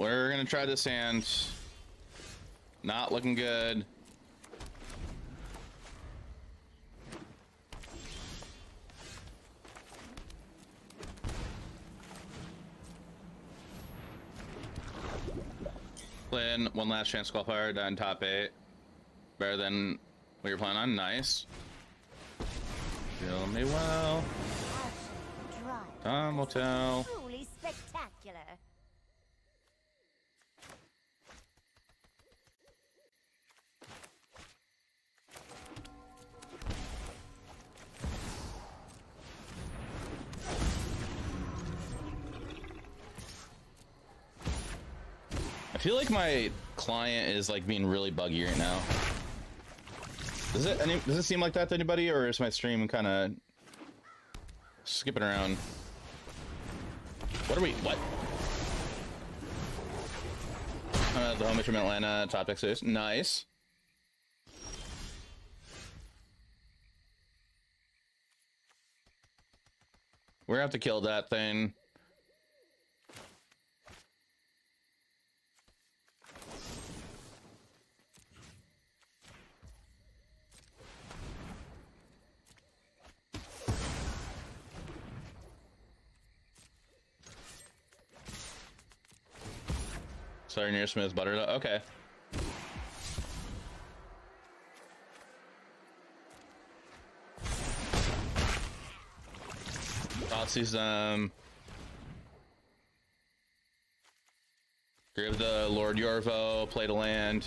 we're gonna try this hand. Not looking good. Flynn, one last chance qualifier, down top eight. Better than what you're planning on. Nice. Feel me well. Time will tell. Feel like my client is like being really buggy right now. Does it any, does it seem like that to anybody, or is my stream kind of skipping around? What are we? What? Uh, the mission in Atlanta, top deck series. Nice. We're gonna have to kill that thing. Sorry, near Smith butter. Okay. Aussies, um. Grab the Lord Yorvo, play to land.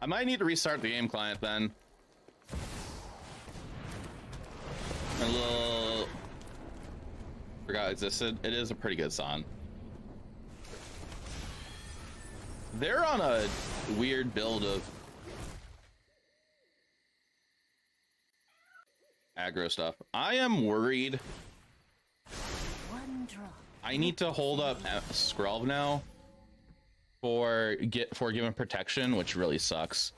I might need to restart the game client then. A little. Forgot existed. It is a pretty good song. They're on a weird build of aggro stuff. I am worried. One drop. I need to hold up Skrelv now for get for given protection, which really sucks.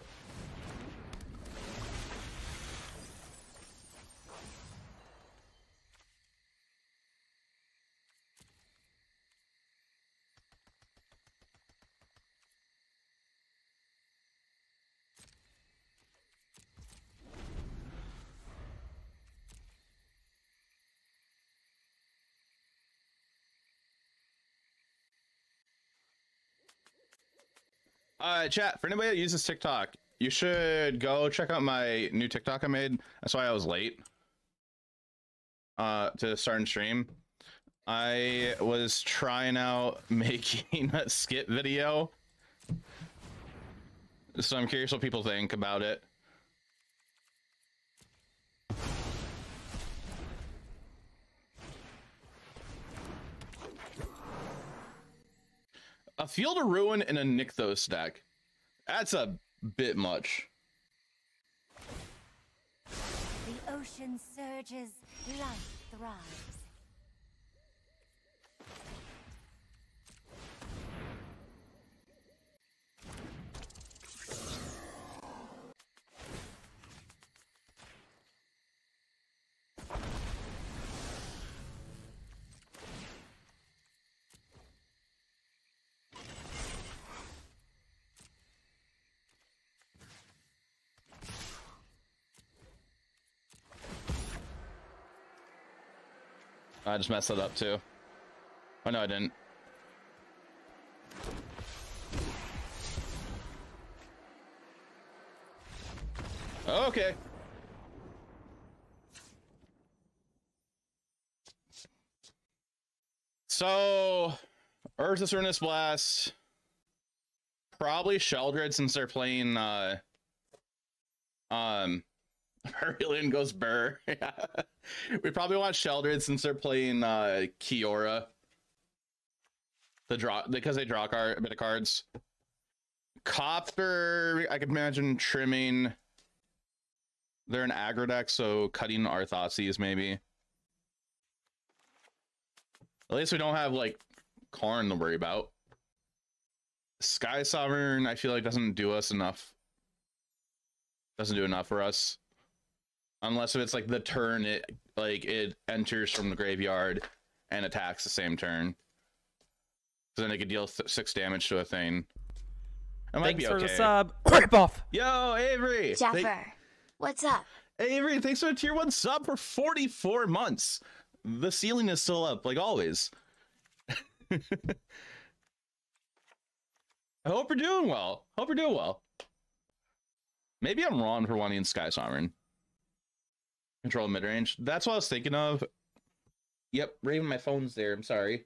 Uh, chat for anybody that uses TikTok, you should go check out my new TikTok I made. That's why I was late. Uh, to start and stream. I was trying out making a skit video. So I'm curious what people think about it. A Field of Ruin and a Nykthos deck. That's a bit much. The ocean surges, life thrives. I just messed it up too. Oh no, I didn't. Okay. So, Earth Avernus Blast. Probably Sheoldred since they're playing uh um Aurelion goes Burr. we probably want Sheoldred since they're playing uh Kiora. The draw because they draw card, a bit of cards. Copter, I could imagine trimming. They're an aggro deck, so cutting Arthoses maybe. At least we don't have like Karn to worry about. Sky Sovereign, I feel like doesn't do us enough. Doesn't do enough for us. Unless if it's like the turn it like it enters from the graveyard and attacks the same turn. So then it could deal th- six damage to a thing. It might Thanks be for okay. the sub. Rip off. Yo, Avery. Jaffer, Thank- what's up? Avery, thanks for a tier one sub for 44 months. The ceiling is still up, like always. I hope you're doing well. Hope you're doing well. Maybe I'm wrong for wanting Sky Sovereign. Control mid range. That's what I was thinking of. Yep, Raven, my phone's there. I'm sorry.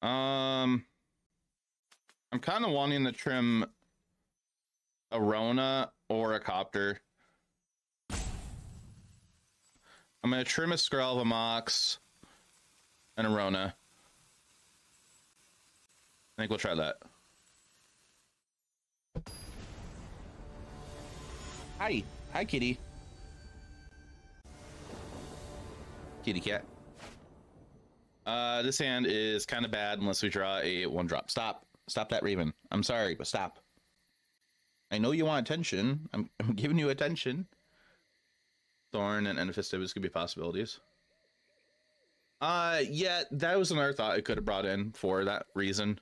Um, I'm kind of wanting to trim a Rona or a Copter. I'm gonna trim a Skrelv, a Mox, and a Rona. I think we'll try that. Hi, hi, kitty. Kitty cat. Uh, this hand is kind of bad unless we draw a one drop. Stop. Stop that, Raven. I'm sorry, but stop. I know you want attention. I'm, I'm giving you attention. Thorn and Anaphistibus could be possibilities. Uh, yeah, that was another thought I could have brought in for that reason.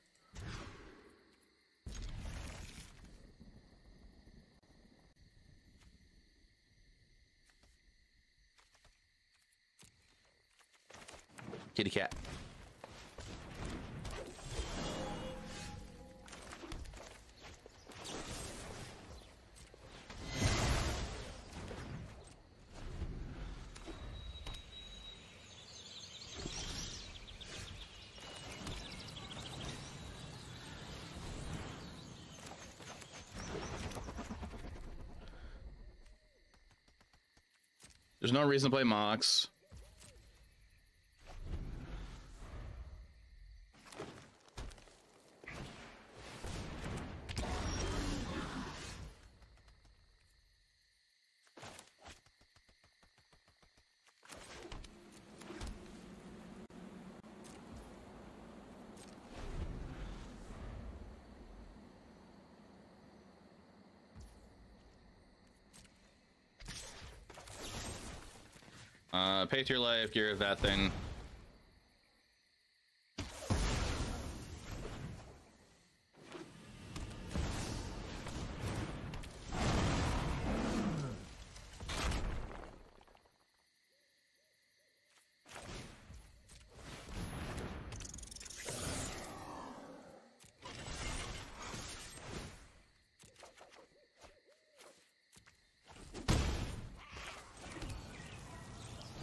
Kitty cat. There's no reason to play Mox. Uh, pay to your life, gear of that thing.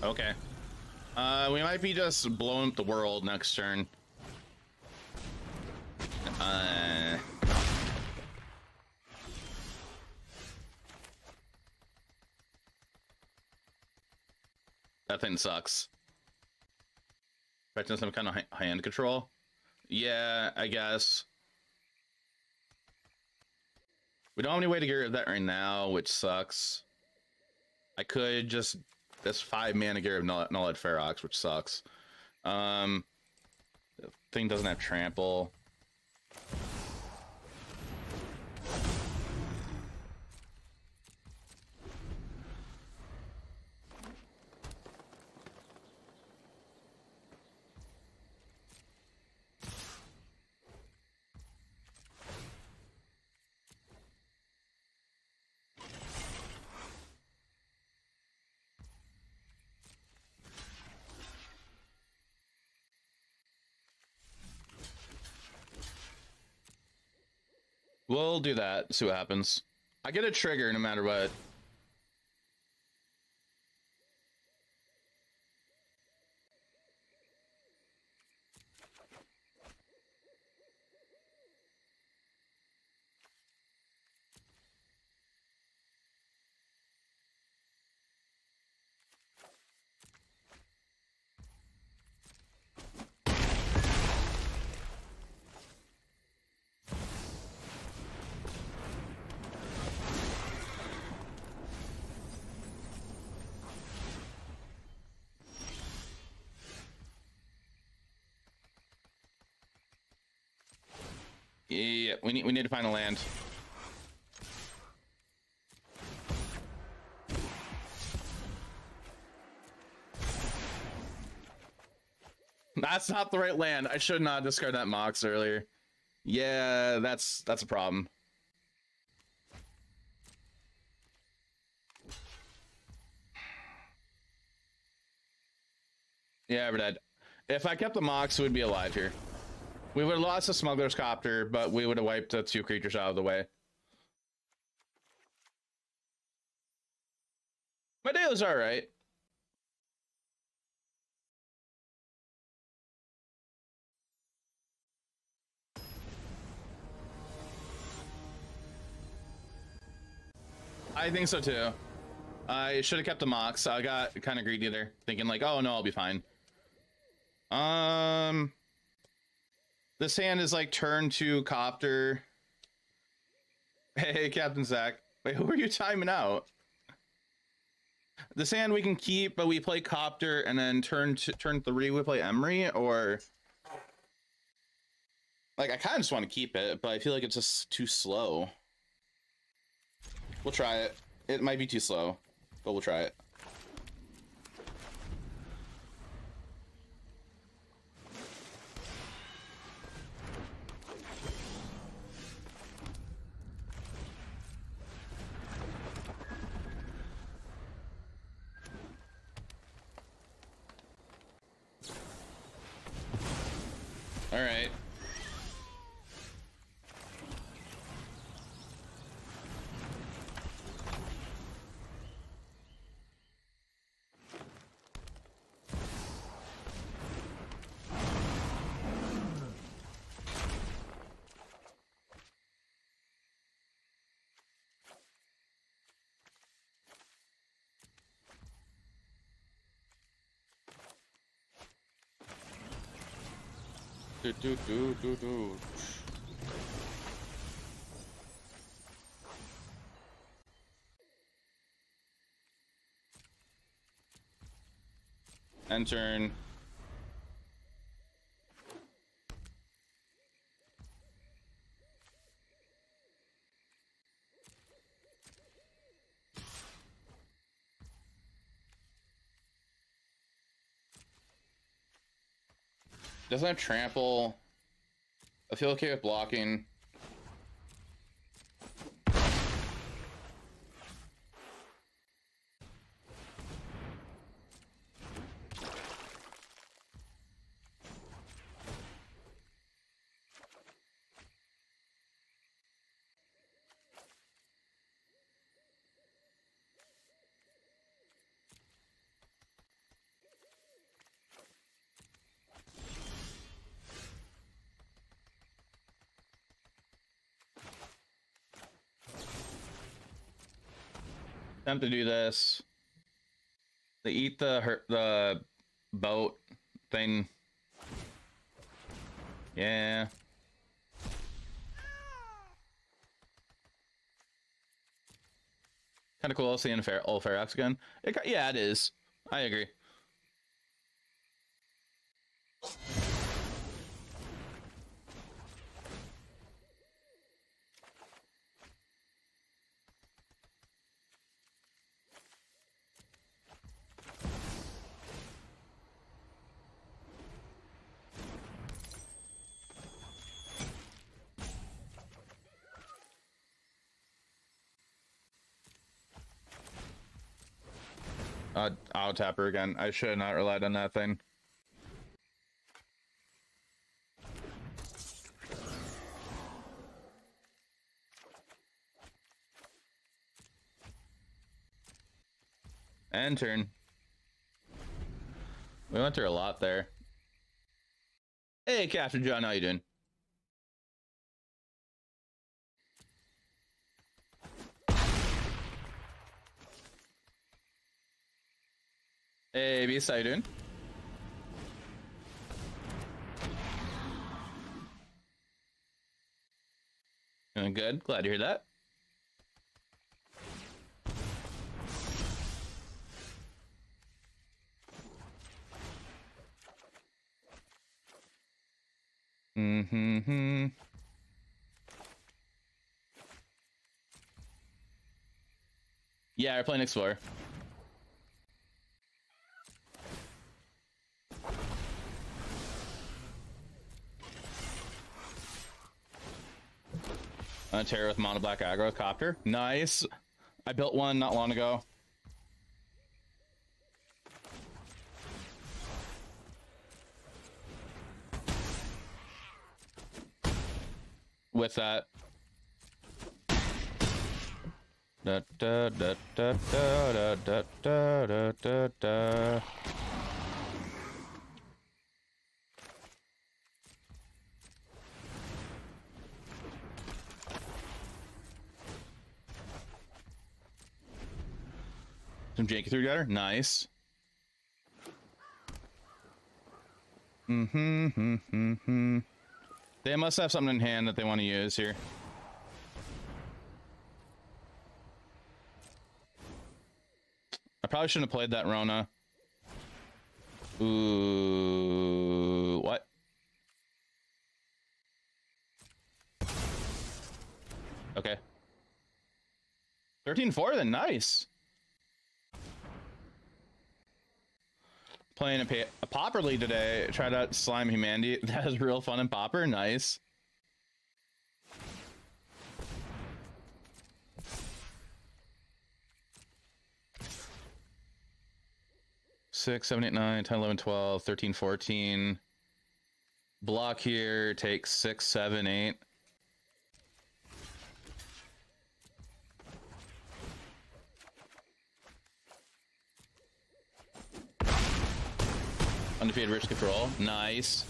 Okay. Uh, we might be just blowing up the world next turn. Uh. That thing sucks. Expecting some kind of hand control. Yeah, I guess. We don't have any way to get rid of that right now, which sucks. I could just that's five mana gear of Null Nullhide Ferox, which sucks. Um, thing doesn't have trample. We'll do that. See what happens. I get a trigger no matter what. need to find a land. That's not the right land. I should not discard that Mox earlier. Yeah, that's that's a problem. Yeah, we're dead. If I kept the Mox, we'd be alive here. We would have lost the Smuggler's Copter, but we would have wiped the two creatures out of the way. My day was alright. I think so too. I should have kept the Mox. I got kind of greedy there, thinking like, oh no, I'll be fine. Um, this hand is like turn to copter. Hey, Captain Zach. Wait, who are you timing out? This hand we can keep, but we play copter, and then turn to turn three we play Emry or like I kind of just want to keep it, but I feel like it's just too slow. We'll try it. It might be too slow, but we'll try it. All right. Do, do, do, do, do. Turn. Doesn't have trample. I feel okay with blocking. Time to do this. They eat the her- the boat thing. Yeah. Kind of cool seeing Fer- old Ferox again. It, yeah, it is. I agree. Uh, I'll tap her again. I should have not relied on that thing. And turn. We went through a lot there. Hey, Captain John, how you doing? Hey, Beast, how you doing? Good. Glad to hear that. Mm-hmm. Yeah, we're playing Explorer. Uh, Terror with mono black aggro copter. Nice. I built one not long ago. With that. Da da da da da da da da da da. Some janky through gutter. Nice. Mm-hmm, Mm -hmm, hmm, hmm. They must have something in hand that they want to use here. I probably shouldn't have played that Rona. Ooh, what? Okay. 13-4 then, nice. Playing a, pa a Pauper League today. Tried out Slime Humanity. That was real fun in Pauper. Nice. Six, seven, eight, nine, 10, 11, 12, 13, 14. Block here takes six, seven, eight. Undefeated Rich Control. Nice.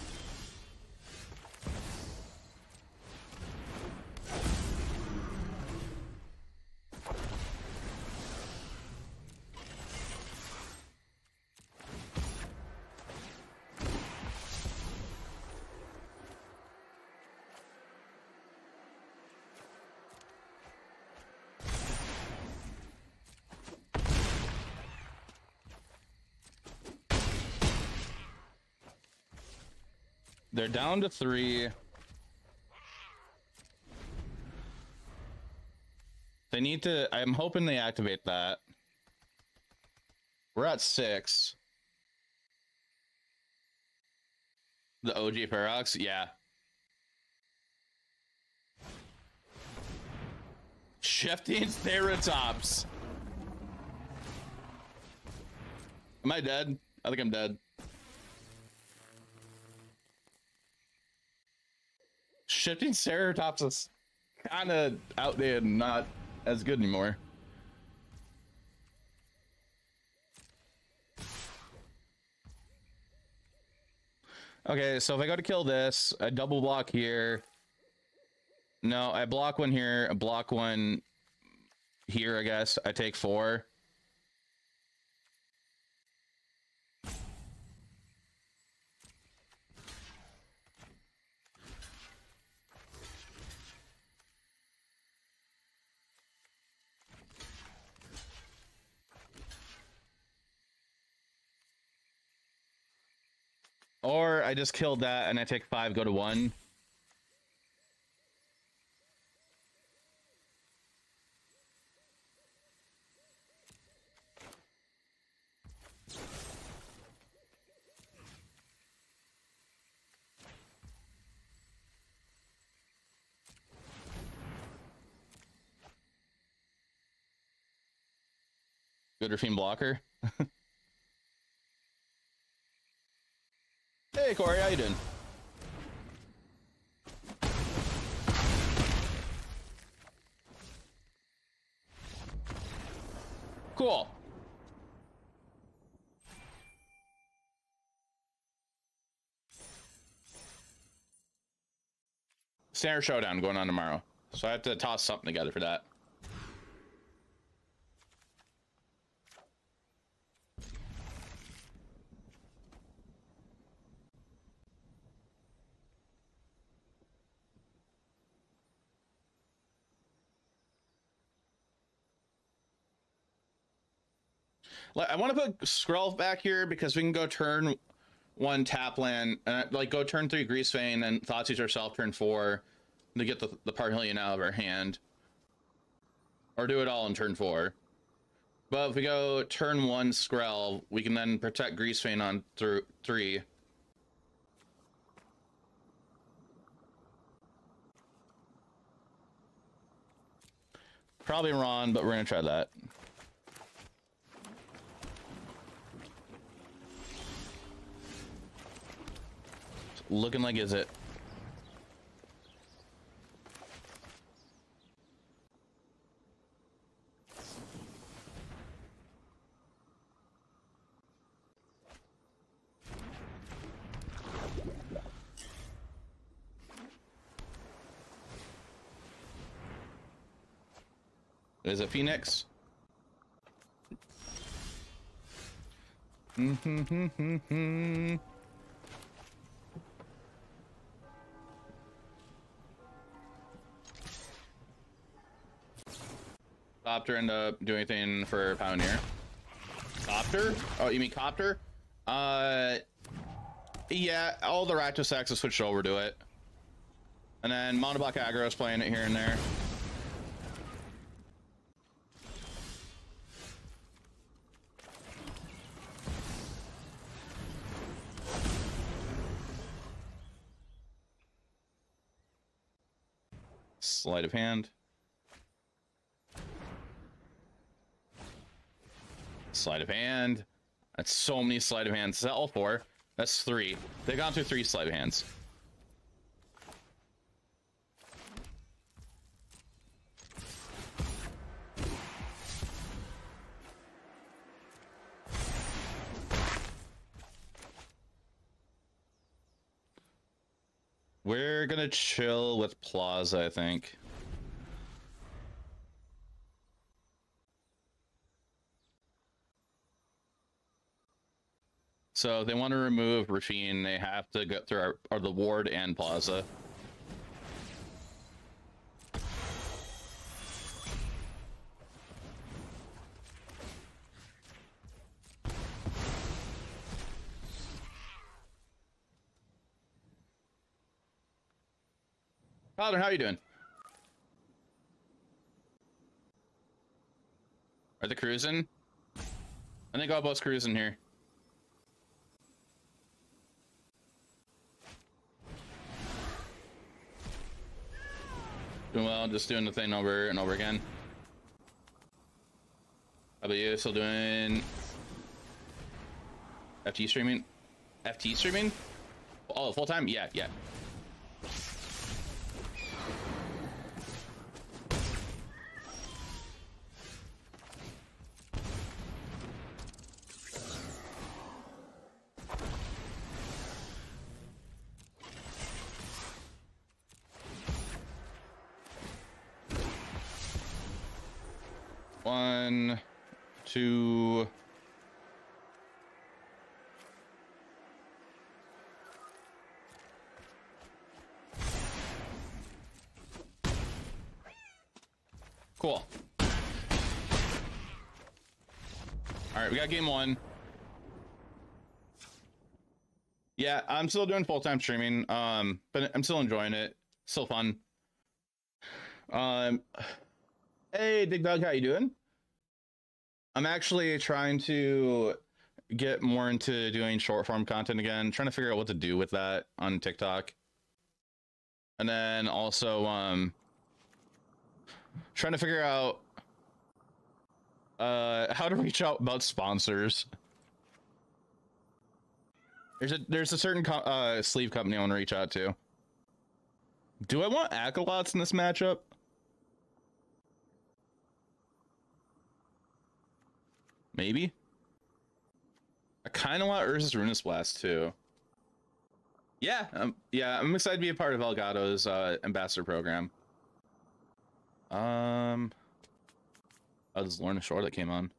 They're down to three. They need to. I'm hoping they activate that. We're at six. The OG Paradox? Yeah. Shifting Ceratops. Am I dead? I think I'm dead. Shifting Ceratops is kind of outdated and not as good anymore. Okay, so if I go to kill this, I double block here. No, I block one here, I block one here, I guess. I take four. Or I just killed that and I take five, go to one. Good Raffine blocker. Hey Corey, how you doing? Cool. Standard Showdown going on tomorrow. So I have to toss something together for that. I want to put Scroll back here because we can go turn one tap land, uh, like go turn three Greasefang and Thoughtseize ourselves turn four to get the, the Parhelion out of our hand. Or do it all in turn four. But if we go turn one Skrelv, we can then protect Greasefang on through three. Probably Ron, but we're gonna try that. Looking like is it? Is it Phoenix? Copter end up doing anything for Pioneer? Copter? Oh, you mean Copter? Uh, yeah, all the Rakdos sacks have switched over to it. And then Monoblock Aggro is playing it here and there. Sleight of hand. Sleight of hand. That's so many sleight of hands. Is that all four? That's three. They've gone through three sleight of hands. We're gonna chill with Plaza, I think. So they want to remove Raffine, they have to go through our, or the ward and Plaza. Paladin, how are you doing? Are they cruising? I think all both cruising here. Doing well, just doing the thing over and over again. How about you? Still doing FT streaming? FT streaming? Oh, full time? Yeah, yeah. One, two. Cool. All right, we got game one. Yeah, I'm still doing full-time streaming. Um, but I'm still enjoying it. Still fun. Um, hey, Big Dog, how you doing? I'm actually trying to get more into doing short form content again, trying to figure out what to do with that on TikTok. And then also um trying to figure out uh how to reach out about sponsors. There's a there's a certain co- uh sleeve company I want to reach out to. Do I want acolytes in this matchup? Maybe. I kind of want Urza's Ruinous Blast too. Yeah, um, yeah, I'm excited to be a part of Elgato's uh, ambassador program. Um, oh, this is Lorna Shore that came on.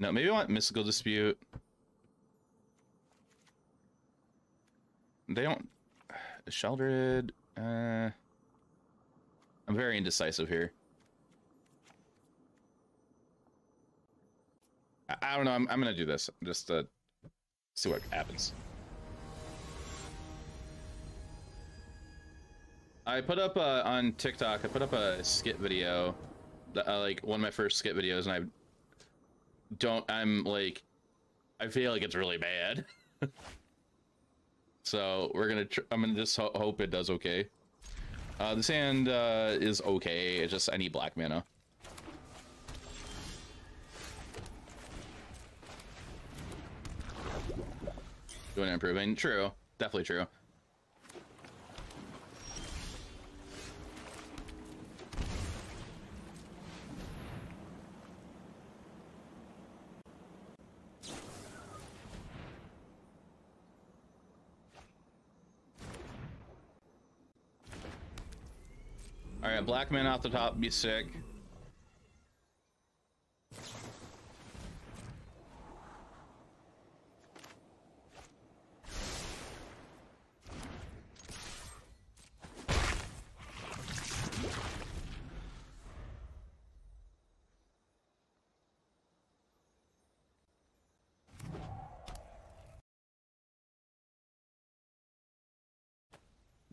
No, maybe I want Mystical Dispute. They don't. Sheoldred. Uh, I'm very indecisive here. I, I don't know. I'm, I'm gonna do this just to see what happens. I put up uh, on TikTok. I put up a skit video, uh, like one of my first skit videos, and I don't. I'm like, I feel like it's really bad. so we're gonna. I'm gonna just ho- hope it does okay. Uh, the sand uh, is okay. It's just I need black mana. Doing improving. True. Definitely true. All right, black man off the top, be sick.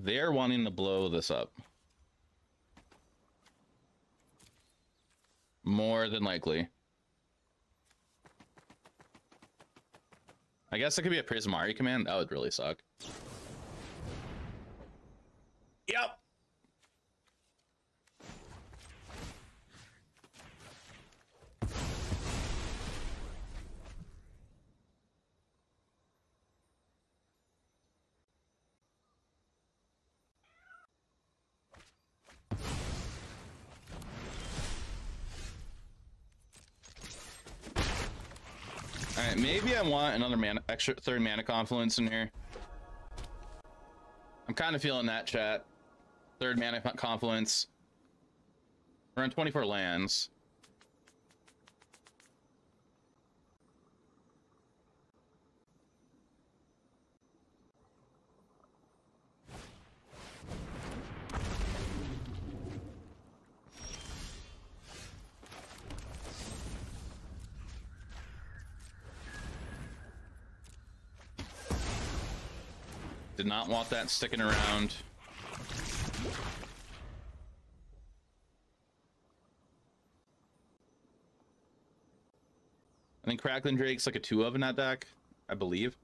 They're wanting to blow this up. More than likely. I guess it could be a Prismari command. That would really suck. Yep. Maybe I want another mana, extra third mana confluence in here. I'm kind of feeling that chat. Third mana confluence. We're on 24 lands. Did not want that sticking around. I think Crackling Drake's like a two of in that deck, I believe.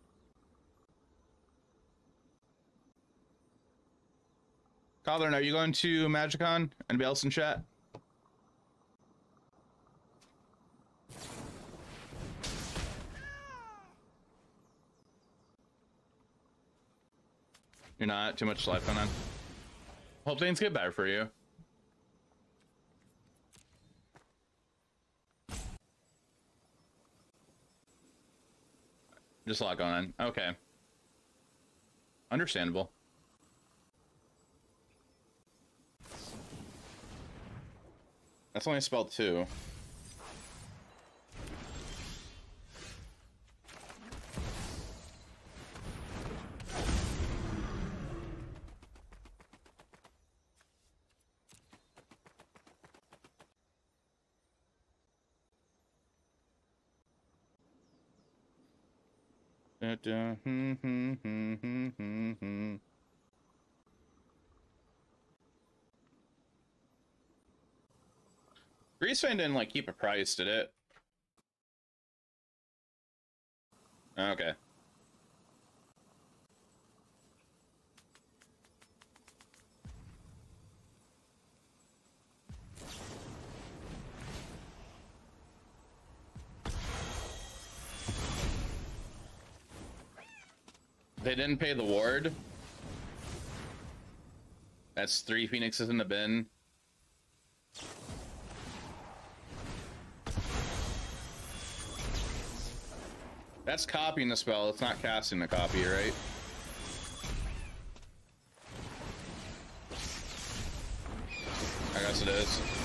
Colin, are you going to MagicCon? Anybody else in chat? You're not too much life on. Hope things get better for you. Just going on. Okay. Understandable. That's only spelled two. Hmm. Greasefang didn't like keep a price, did it? Okay. They didn't pay the ward. That's three phoenixes in the bin. That's copying the spell, it's not casting the copy, right? I guess it is.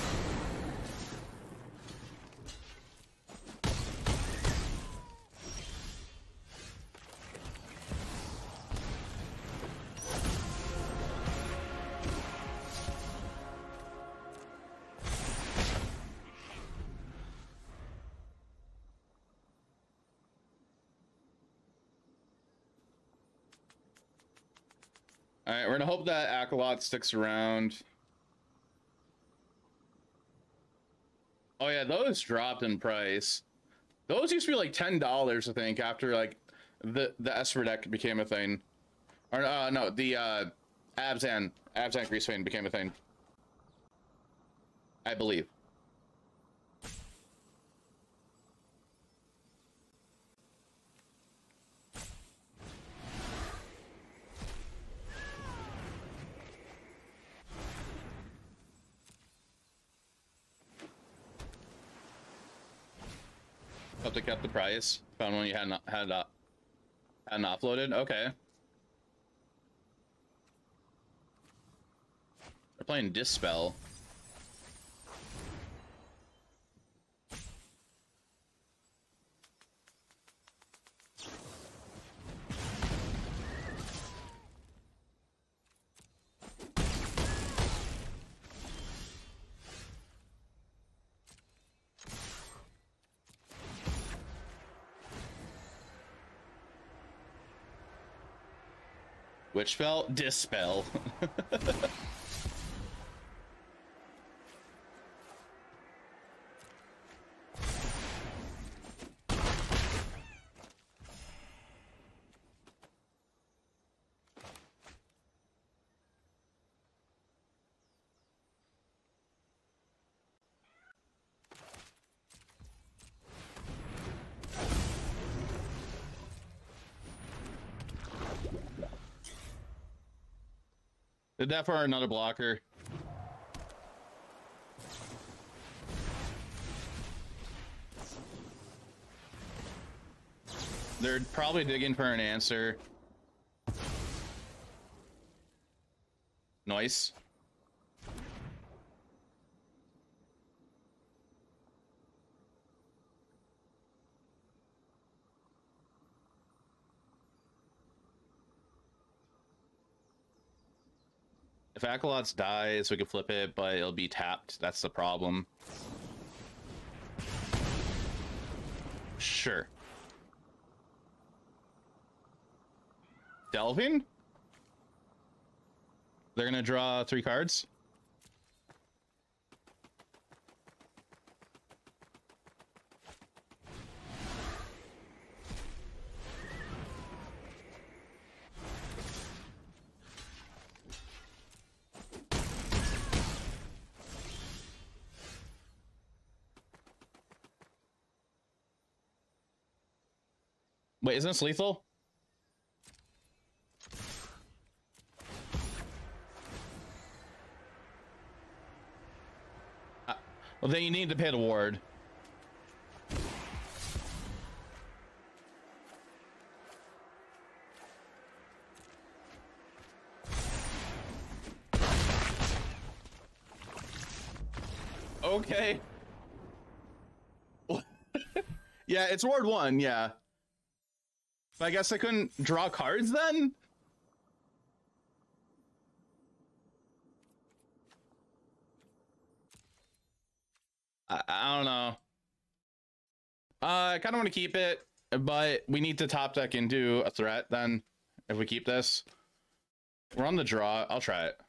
Acolyte sticks around. Oh yeah, those dropped in price. Those used to be like ten dollars, I think, after like the the Esper deck became a thing. Or uh no, the uh Abzan Absent Greasefang became a thing. I believe. The price. Found one you hadn't had uh, hadn't uploaded. Okay. They're playing Dispel. Spell? Dispel. that for another blocker. They're probably digging for an answer. Nice. If Akalots dies, we can flip it, but it'll be tapped. That's the problem. Sure. Delving? They're gonna draw three cards? Wait, isn't this lethal? Uh, well, then you need to pay the ward. Okay. yeah, it's ward one, yeah. But I guess I couldn't draw cards then? I, I don't know. Uh, I kind of want to keep it, but we need to top deck into a threat then, if we keep this. We're on the draw. I'll try it.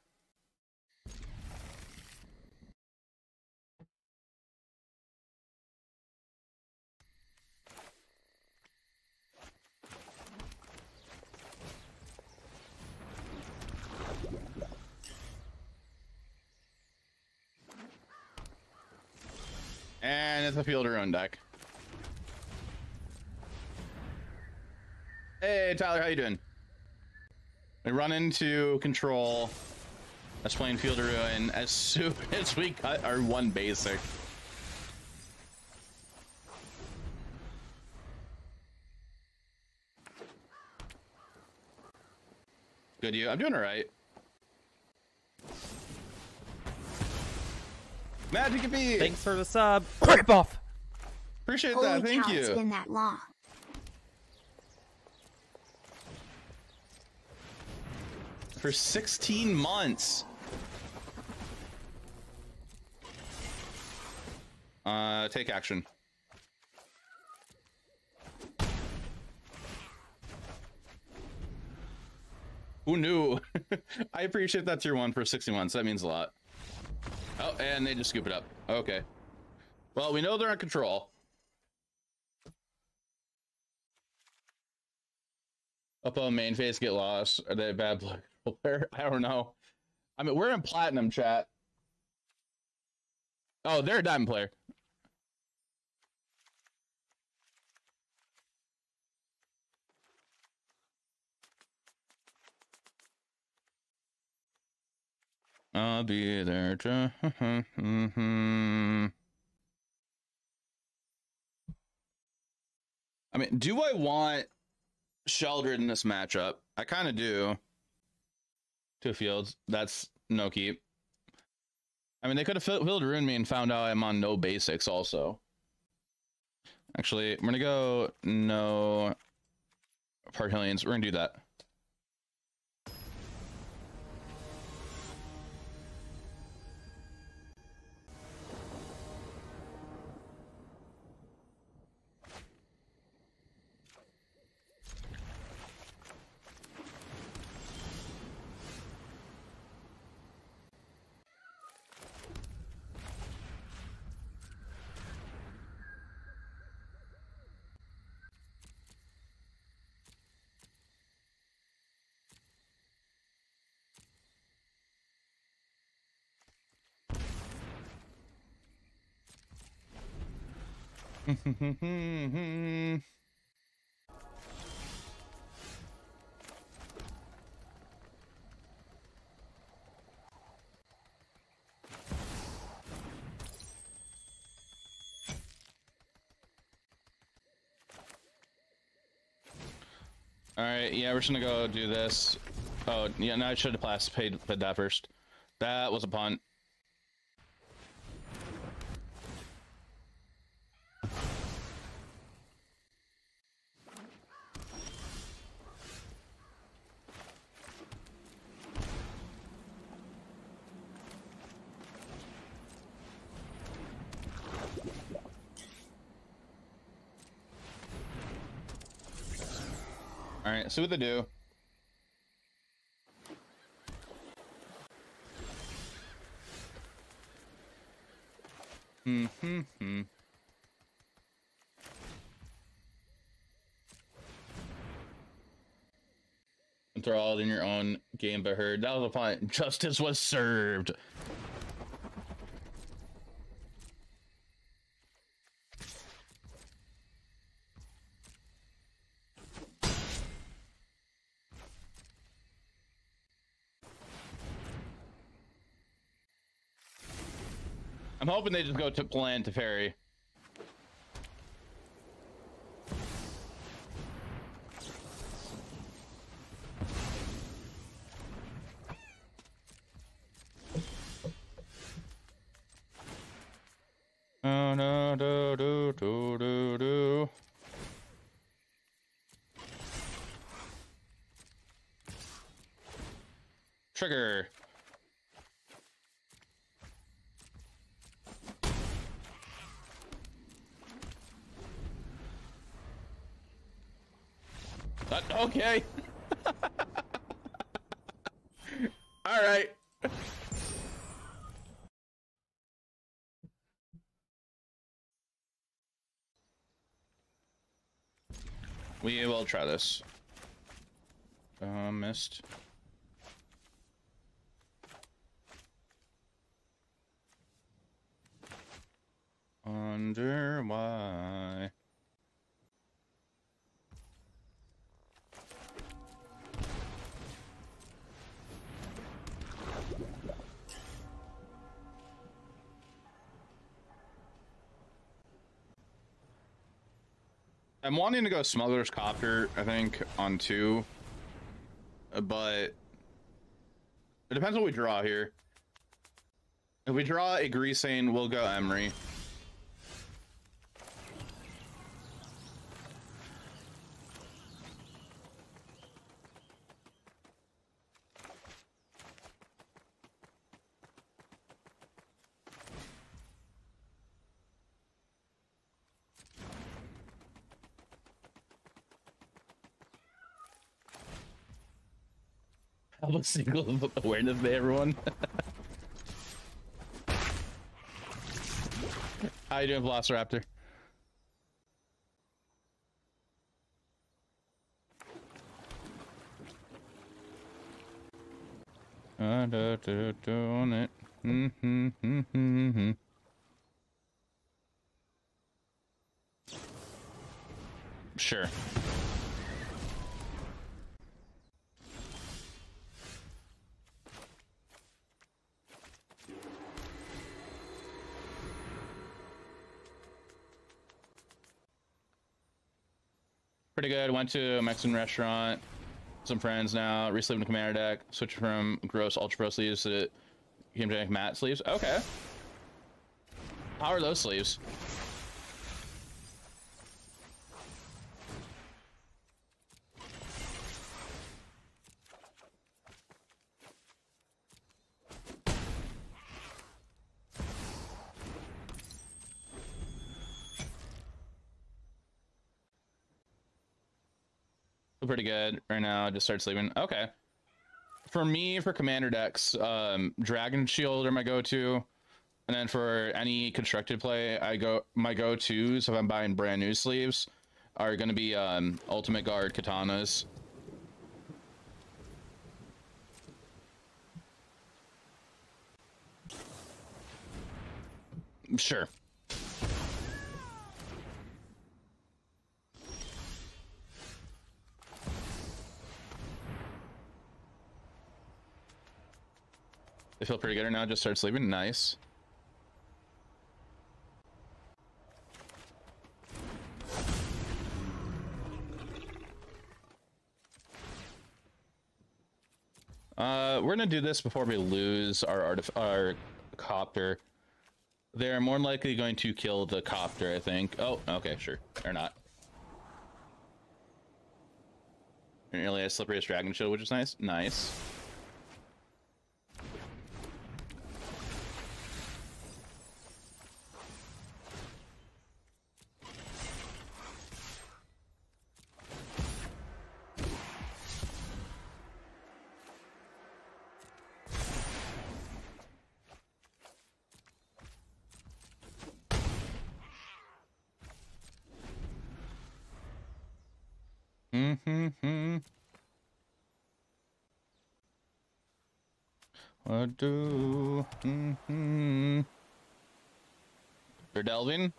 And it's a field of own deck. Hey, Tyler, how you doing? We run into control. That's playing Field of Ruin as soon as we cut our one basic. Good, you? I'm doing all Magic and be. Thanks for the sub. Rip off. Appreciate Holy that. Thank cow, you. It's been that long. For 16 months. Uh, take action. Who knew? I appreciate that tier one for 60 months. That means a lot. Oh, and they just scoop it up. Okay. Well, we know they're in control. Up on main phase, get lost. Are they bad player? I don't know. I mean, we're in platinum chat. Oh, they're a diamond player. I'll be there. To... I mean, do I want Sheoldred in this matchup? I kind of do. Two fields. That's no keep. I mean, they could have filled ruin me and found out I'm on no basics also. Actually, we're gonna go no Parhelions. We're gonna do that. All right, yeah, we're just gonna go do this. Oh, yeah, no, I should have paid that first. That was a punt. See what they do. Hmm, hmm, hmm. Enthralled in your own game, but heard that was a fine. Justice was served. Hoping they just go to plan to ferry. Oh no do do do do do. Trigger. That, okay. All right. We will try this. Uh, missed. I'm wanting to go Smuggler's Copter, I think, on two. But it depends what we draw here. If we draw a Greasefang, we'll go Emry. Single awareness day, everyone. How you doing, Velociraptor? Uh, da, da, doing it. Mm-hmm, mm-hmm, mm-hmm. Sure. Pretty good. Went to a Mexican restaurant. Some friends now. Resleeved in commander deck. Switched from gross ultra pro sleeves to Gamegenic matte sleeves. Okay. How are those sleeves? pretty good right now. Just start sleeping. Okay. For me, for commander decks, um, Dragon Shield are my go-to, and then for any constructed play, I go my go-tos if I'm buying brand new sleeves are going to be um, Ultimate Guard katanas. Sure. They feel pretty good right now. Just start sleeping. Nice. Uh, we're gonna do this before we lose our artif our copter. They're more likely going to kill the copter, I think. Oh, okay, sure. Or not. Nearly a slippery as dragon shield, which is nice. Nice. Mm-hmm. Do? Mm-hmm. You're delving?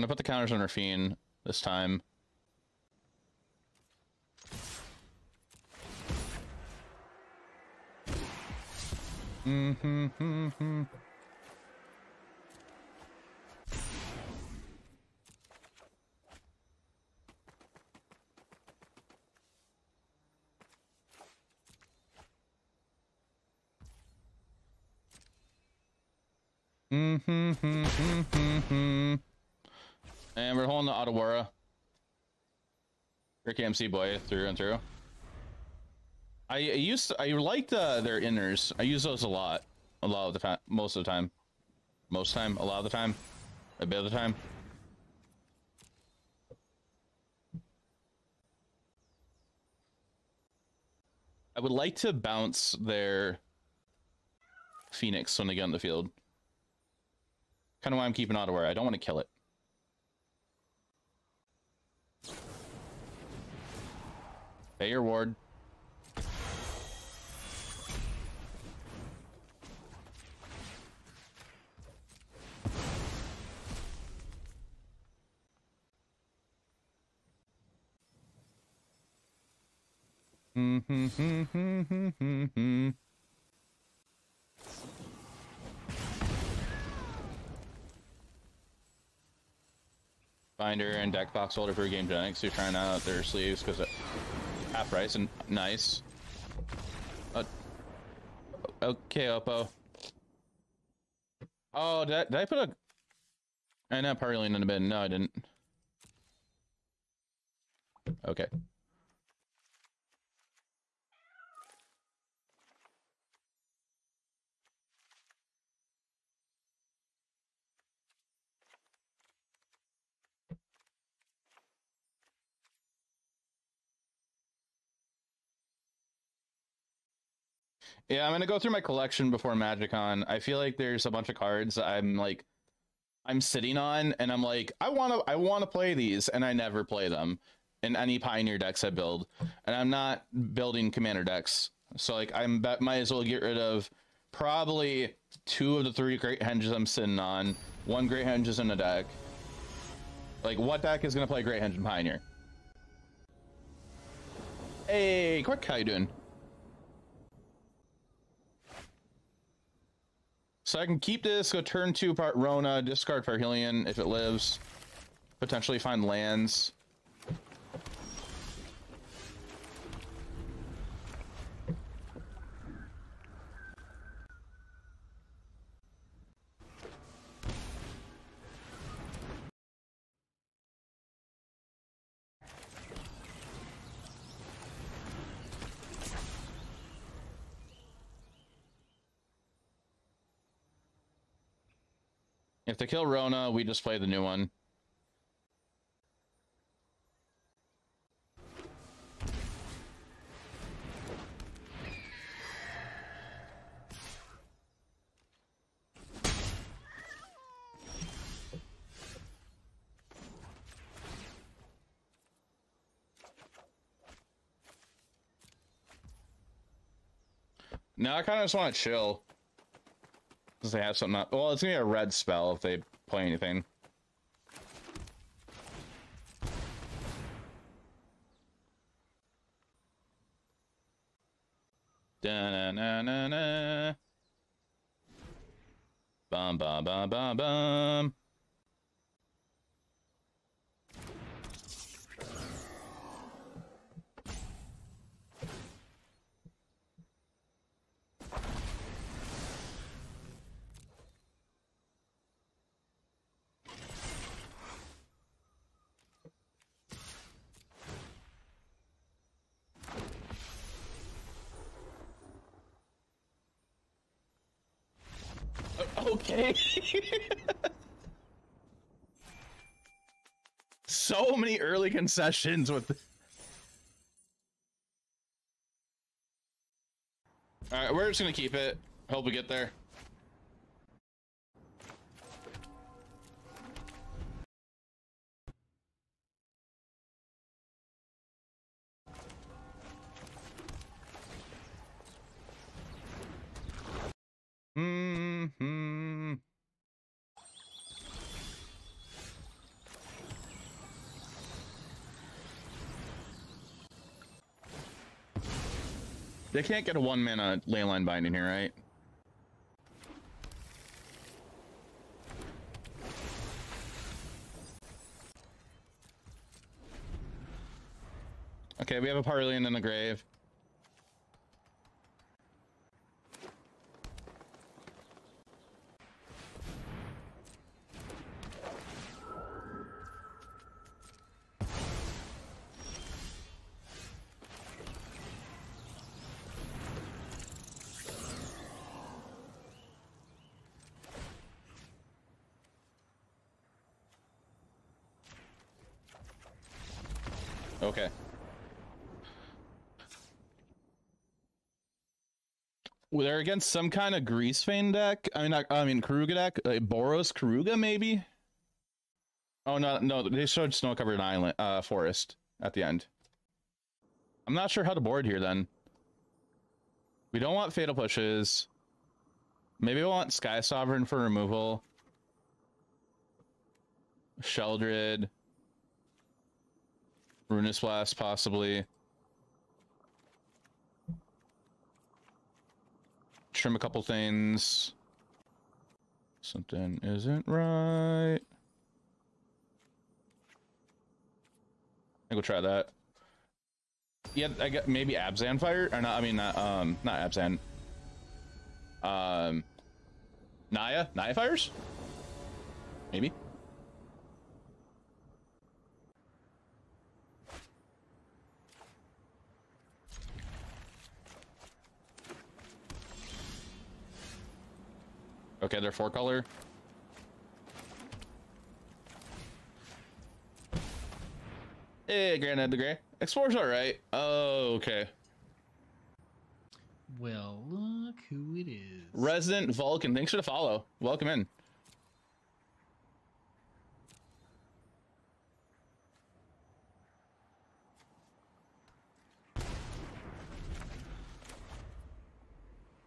Gonna put the counters on Raffine this time. Mm-hmm. mm-hmm. Mm-hmm. mm-hmm, mm-hmm. And we're holding the Otawara. Rick MC boy through and through. I, I used to, I liked uh, their inners. I use those a lot. A lot of the time. Most of the time. Most time. A lot of the time. A bit of the time. I would like to bounce their Phoenix when they get on the field. Kind of why I'm keeping Otawara. I don't want to kill it. Pay your ward. Binder and deck box holder for game genetics. You're trying out their sleeves because Half price and nice. Uh, okay, Oppo. Oh, did I, did I put a... I know Parhelion in a bin. No, I didn't. Okay. Yeah, I'm gonna go through my collection before MagicCon. I feel like there's a bunch of cards I'm like, I'm sitting on, and I'm like, I wanna, I wanna play these, and I never play them in any Pioneer decks I build, and I'm not building Commander decks, so like I'm bet might as well get rid of probably two of the three Great Henges I'm sitting on. One Great Henges in a deck. Like, what deck is gonna play Great Henge and Pioneer? Hey, quick, how you doing? So I can keep this, go turn two part Rona, discard Parhelion if it lives, potentially find lands. They kill Rona, we just play the new one. Now I kind of just want to chill. Because they have something up. Well, it's gonna be a red spell if they play anything. Da na na na na. Bum bum bum bum bum. Okay. so early concessions with. All right, we're just gonna keep it. Hope we get there. They can't get a one mana leyline binding here, right? Okay, we have a Parhelion in the grave. Okay. Well, they're against some kind of Greasefang deck. I mean, not, I mean Karuga deck. Uh, Boros Karuga, maybe. Oh no, no, they showed snow-covered island, uh, forest at the end. I'm not sure how to board here. Then we don't want fatal pushes. Maybe we want Sky Sovereign for removal. Sheoldred. Runus Blast, possibly. Trim a couple things. Something isn't right. I think we'll try that. Yeah, I got maybe Abzan fire or not. I mean, not um, not Abzan. Um, Naya, Naya fires. Maybe. Okay, they're four color. Hey, Granddad the Gray. Explorer's alright. Oh, okay. Well, look who it is. Resident Vulcan, thanks for the follow. Welcome in.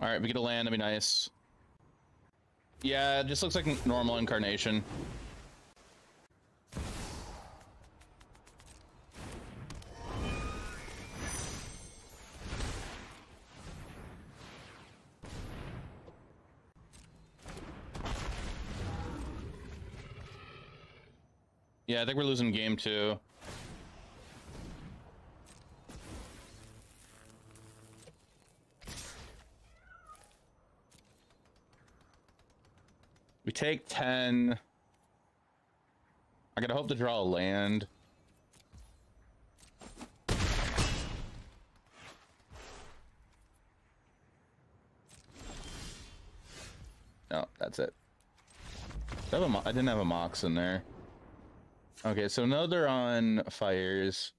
All right, we get a land. That'd be nice. Yeah, just looks like normal incarnation. Yeah, I think we're losing game two. We take 10. I gotta hope to draw a land. No, that's it. I didn't have a Mox in there. Okay, so now they're on fires.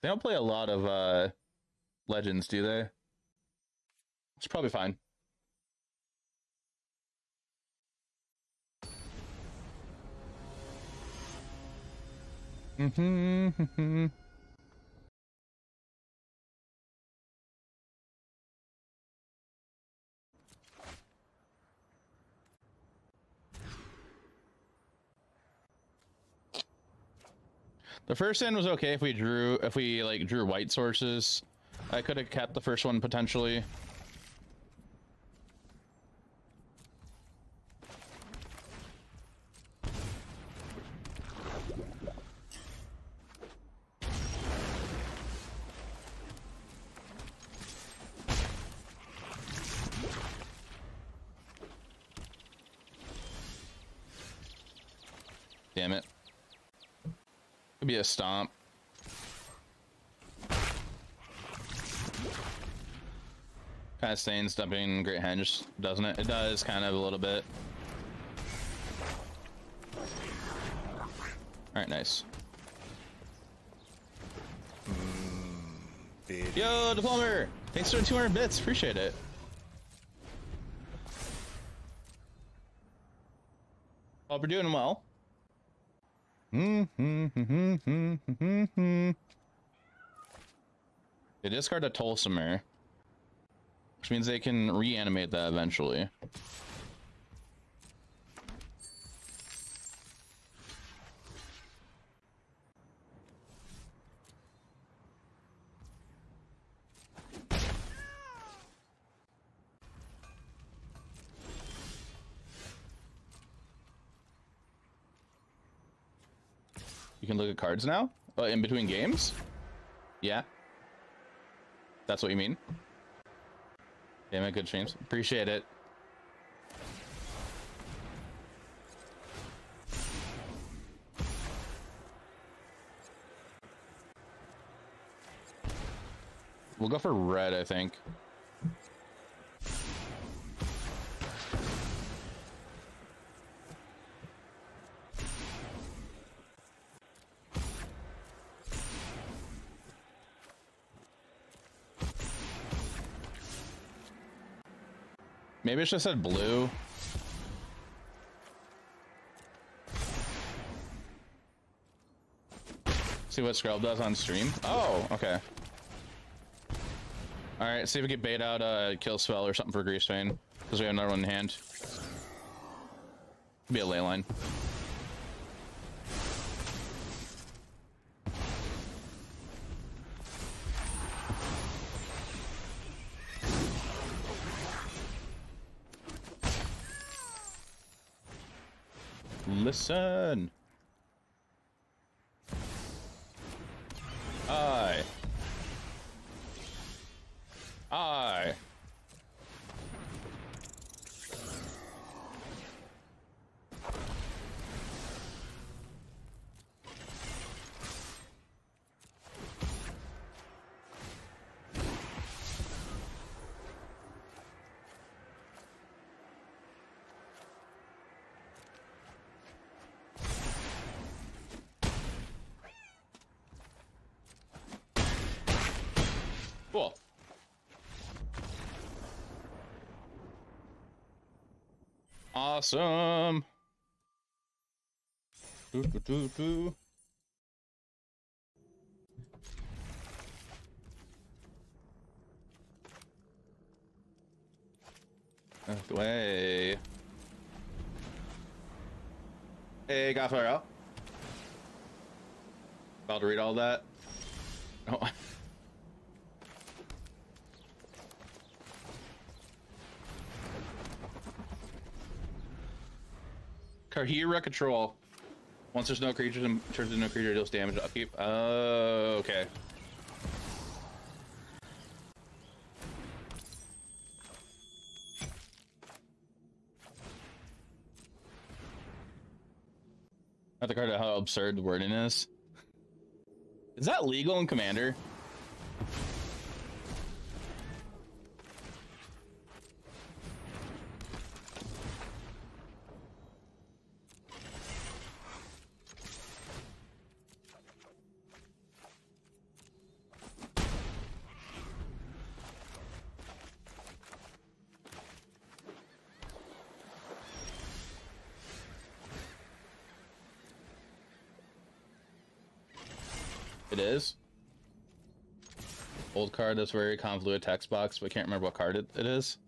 They don't play a lot of uh legends, do they? It's probably fine. Mm-hmm. The first end was okay if we drew if we like drew white sources. I could have kept the first one potentially. Damn it. Could be a stomp. Kind of stains dumping Great Henge, doesn't it? It does, kind of a little bit. Alright, nice. Mm, Yo, Diplomer! Thanks for 200 bits, appreciate it. Hope you're doing well. Mm-hmm. They discard a Tolsimir, which means they can reanimate that eventually. Can look at cards now? Uh, in between games? Yeah. That's what you mean? Damn it, good streams. Appreciate it. We'll go for red, I think. Maybe it should have said blue. See what Scrub does on stream? Oh, okay. All right, see if we can bait out a kill spell or something for Greasefang, because we have another one in hand. Be a ley line. Listen. Awesome. Doo, doo, doo, doo. Way. Hey, got fire out. About to read all that. Oh. Carhira control. Once there's no creatures turns into no creature deals damage upkeep. Oh, uh, okay. Not the card how absurd the wording is. Is that legal in Commander? It is. Old card that's very convoluted text box, but I can't remember what card it, it is.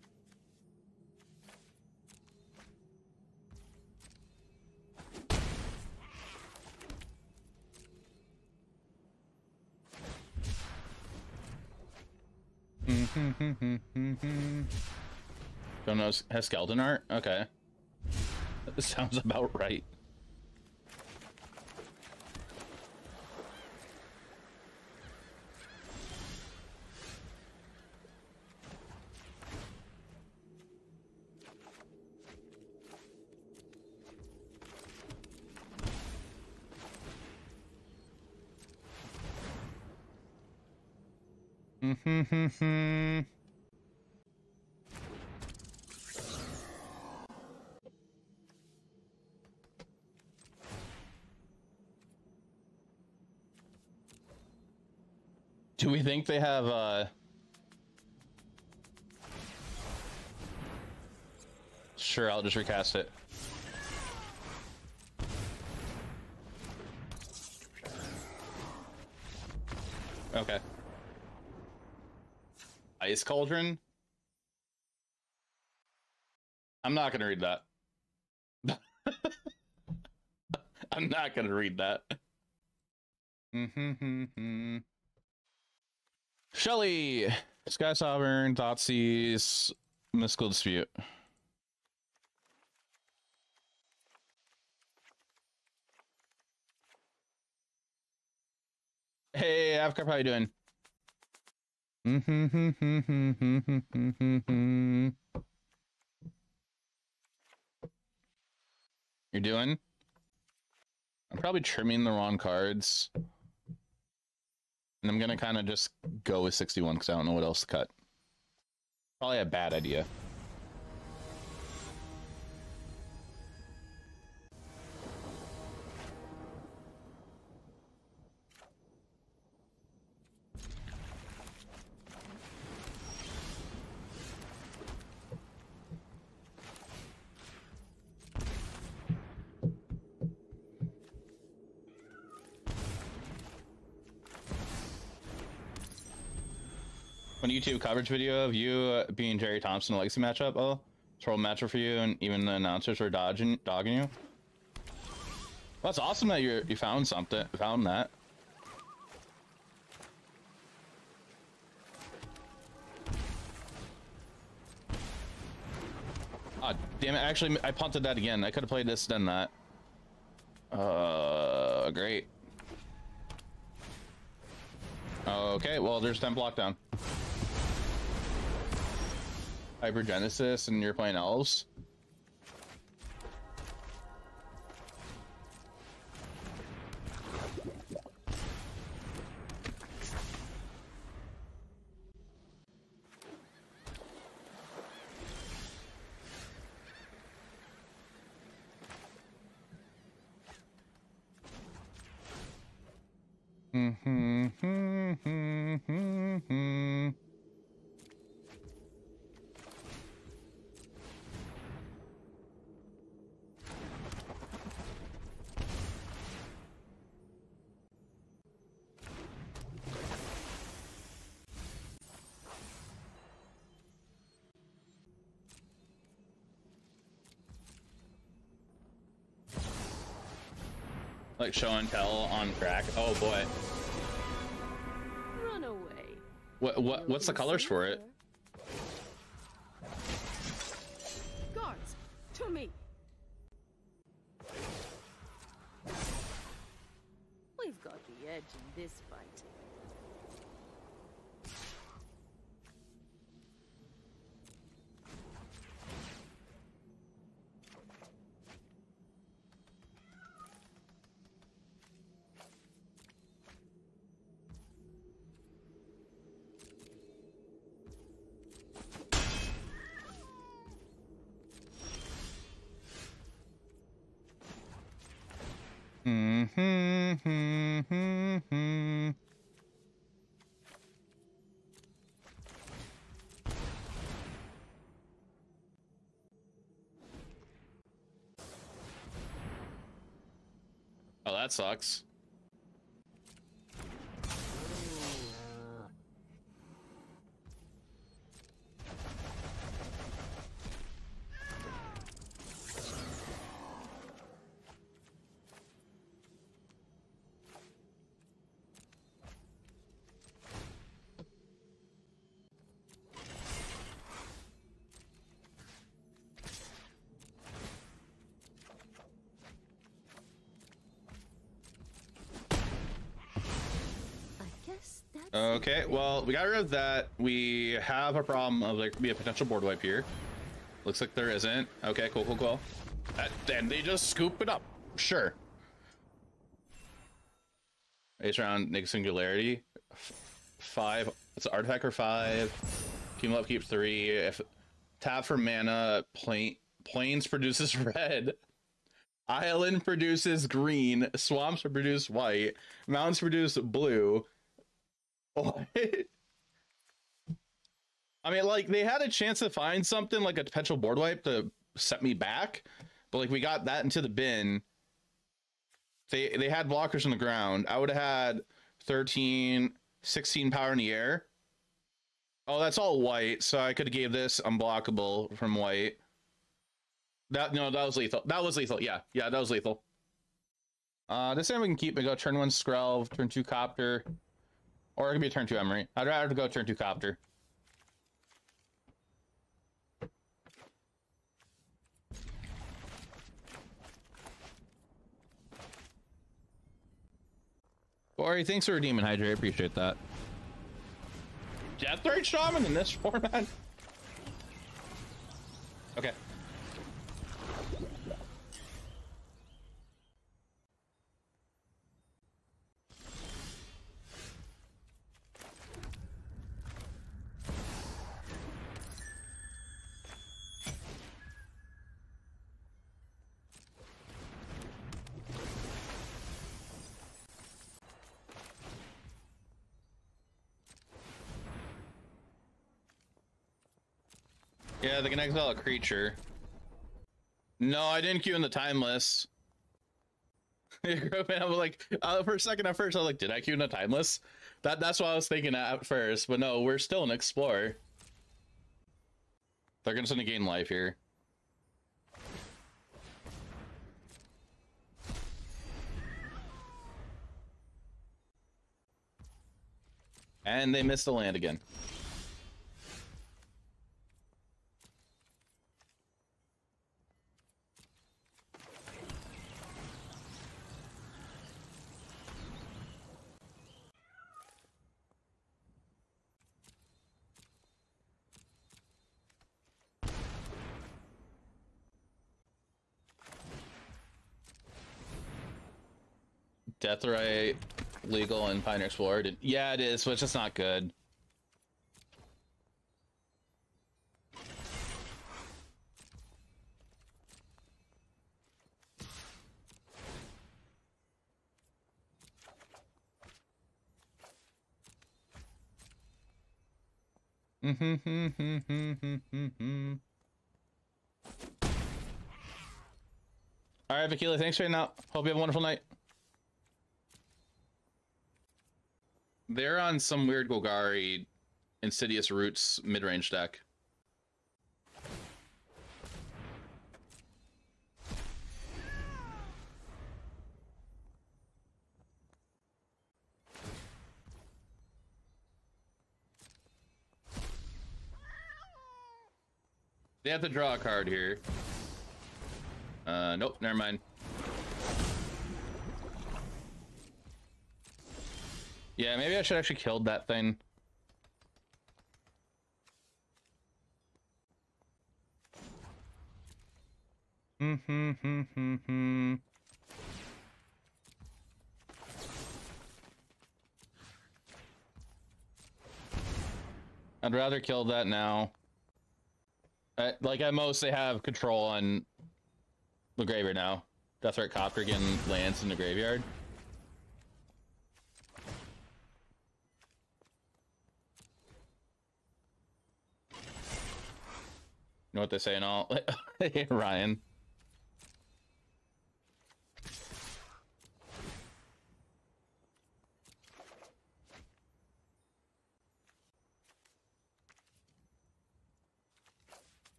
Don't know. Has skeleton art? Okay. That sounds about right. Think they have uh Sure, I'll just recast it. Okay. Ice Cauldron? I'm not gonna read that. I'm not gonna read that. Mm-hmm. Shelly, Sky Sovereign, Thoughtseize, Mystical Dispute. Hey, Avcar, how you doing? You're doing? I'm probably trimming the wrong cards. And I'm gonna kind of just go with 61 because I don't know what else to cut. Probably a bad idea. YouTube coverage video of you uh, being Jerry Thompson a legacy matchup. Oh, troll matchup for you, and even the announcers were dodging, dogging you. Well, that's awesome that you you found something, found that. Ah, damn it! Actually, I punted that again. I could have played this, then that. Uh, great. Okay, well, there's 10 lockdown. Hypergenesis, and you're playing elves. Like show and tell on crack. Oh boy. Run away. What what what's the colors for it? That sucks. I guess that's Okay, well, we got rid of that. We have a problem of there could be a potential board wipe here. Looks like there isn't. Okay, cool, cool, cool. And they just scoop it up. Sure. Ace round, Nick Singularity. Five. It's an artifact or five. Team Love keeps three. If tap for mana, plain, Plains produces red. Island produces green. Swamps produce white. Mountains produce blue. I mean, like they had a chance to find something like a potential board wipe to set me back, but like we got that into the bin. They they had blockers on the ground. I would have had 13, 16 power in the air. Oh, that's all white, so I could have gave this unblockable from white. That no, that was lethal. That was lethal. Yeah, yeah, that was lethal. Uh, this time we can keep it. Go turn one Skrelv, turn two Copter. Or it could be a turn two Emry. I'd rather go turn two Copter. Ori, thanks for redeeming Hydra. I appreciate that. Deathrite Shaman in this format? Okay. Yeah, they can exile a creature. No, I didn't queue in the timeless. I was like, uh, for a second at first, I was like, did I queue in a timeless? That that's what I was thinking at first, but no, we're still an explorer. They're gonna send a gain life here. And they missed the land again. Deathrite legal in Pioneer Explorer. Did, yeah, it is, but it's just not good. All right, Vakila, thanks for hanging out. Hope you have a wonderful night. They're on some weird Golgari Insidious Roots mid-range deck. They have to draw a card here. Uh, nope, never mind. Yeah, maybe I should actually killed that thing. Hmm hmm hmm hmm. I'd rather kill that now. Uh, like at most, they have control on the graveyard now. Deathrite Copter getting lands in the graveyard. Know what they say and all? Ryan.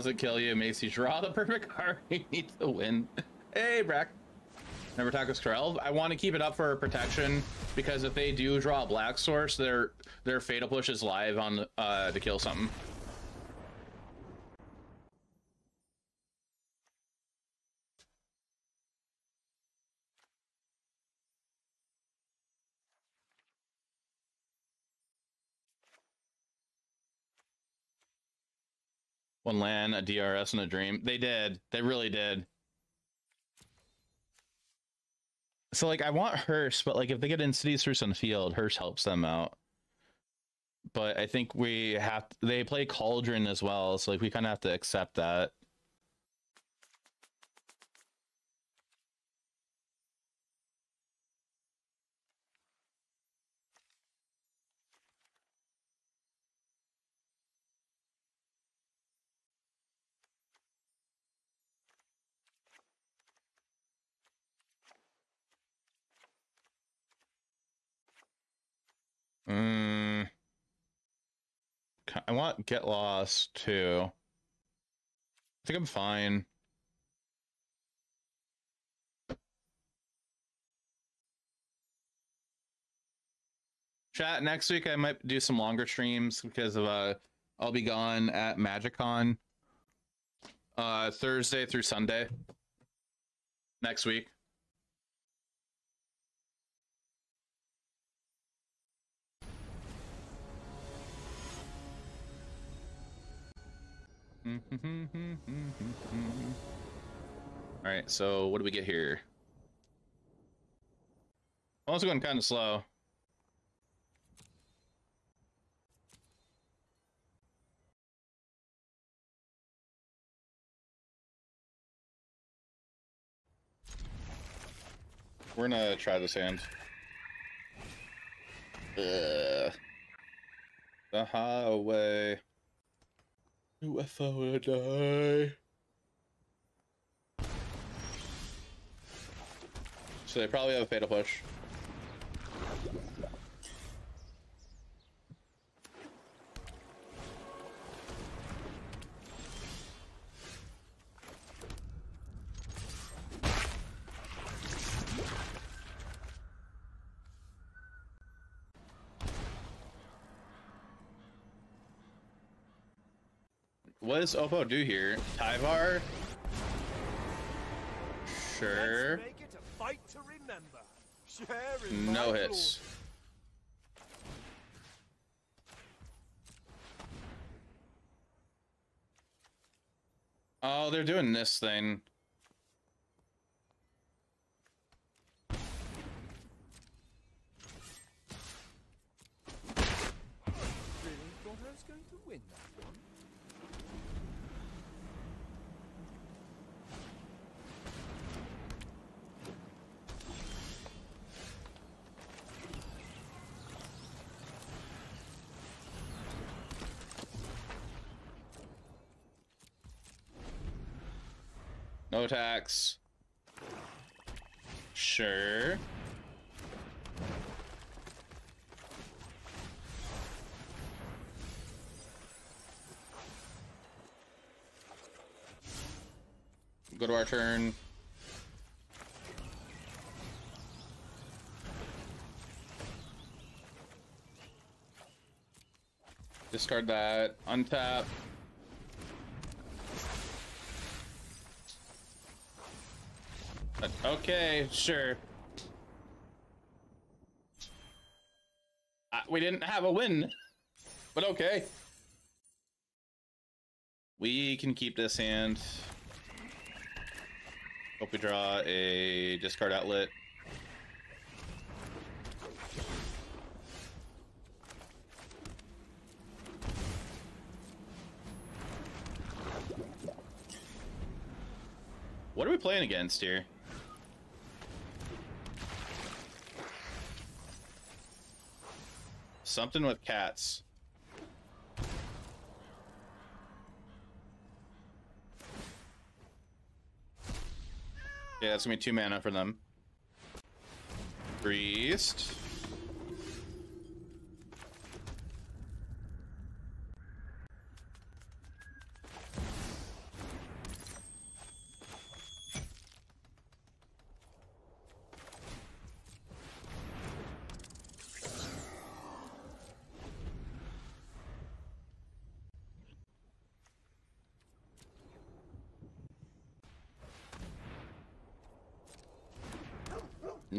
Doesn't kill you Macy, draw the perfect card you need to win. Hey, Brack. Never Tacos 12. I want to keep it up for protection because if they do draw a black source, their their fatal push is live on uh to kill something. One land, a DRS, and a dream. They did. They really did. So like I want Hearse, but like if they get Insidious Roots on the field, Hearse helps them out. But I think we have they play Cauldron as well, so like we kind of have to accept that. Mm. I want Get Lost too. I think I'm fine. Chat next week I might do some longer streams because of uh I'll be gone at MagicCon uh Thursday through Sunday next week. All right, so what do we get here? I'm also going kind of slow. We're gonna try this hand. Ugh. The highway. I would die. So they probably have a fatal push. What does Oppo do here? Tyvar? Sure. Let's make it a fight to remember. Share in No hits. Oh, they're doing this thing. Really thought I was going to win that one. No attacks. Sure. Go to our turn. Discard that. Untap. Okay, sure. Uh, we didn't have a win, but okay. We can keep this hand. Hope we draw a discard outlet. What are we playing against here? Something with cats. Yeah, that's gonna be two mana for them. Priest.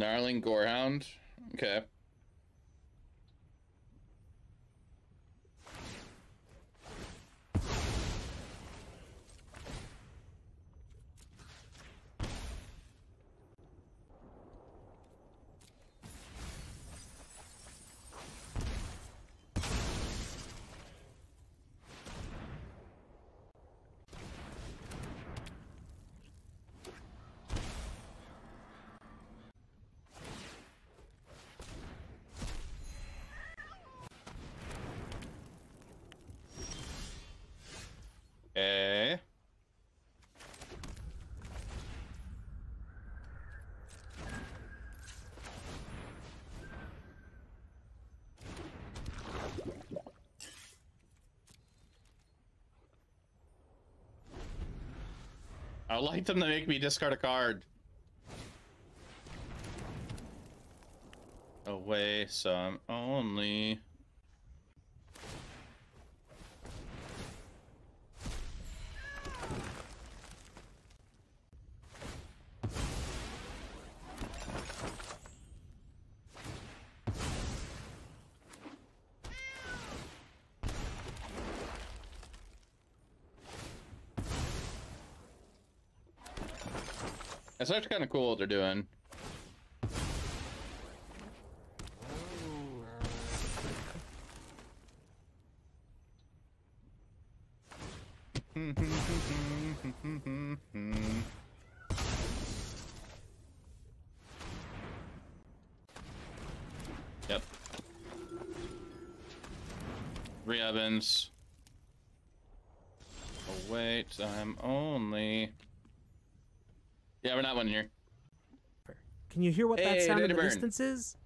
Gnarling Gorehound. Okay. I would like them to make me discard a card. Away some only. That's actually kind of cool what they're doing. yep. Three ovens. Oh wait, I'm only... Yeah, we're not winning here. Can you hear what that Hey, sound in Data the Burn. distance is?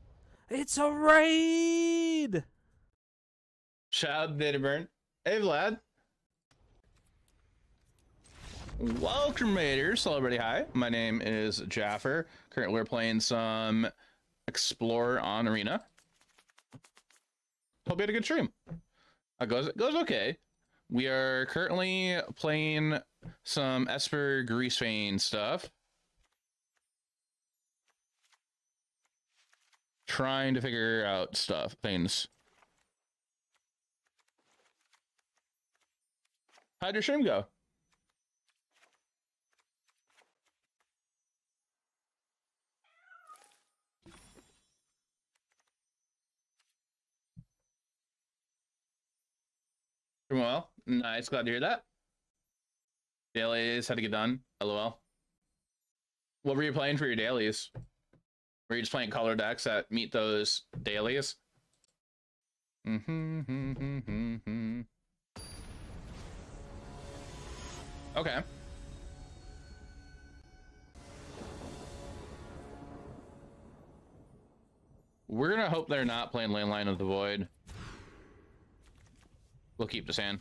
It's a raid! Shout out to Data Burn. Hey Vlad. Welcome Raiders, celebrity hi. My name is Jaffer. Currently we're playing some Explorer on Arena. Hope you had a good stream. It goes goes okay. We are currently playing some Esper Greasefang stuff. Trying to figure out stuff, things. How'd your stream go? Well, nice. Glad to hear that. Dailies had to get done. LOL. What were you playing for your dailies? Were you just playing color decks that meet those dailies? Mm-hmm, mm-hmm, mm-hmm, mm-hmm. Okay. We're gonna hope they're not playing Leyline of the Void. We'll keep this hand.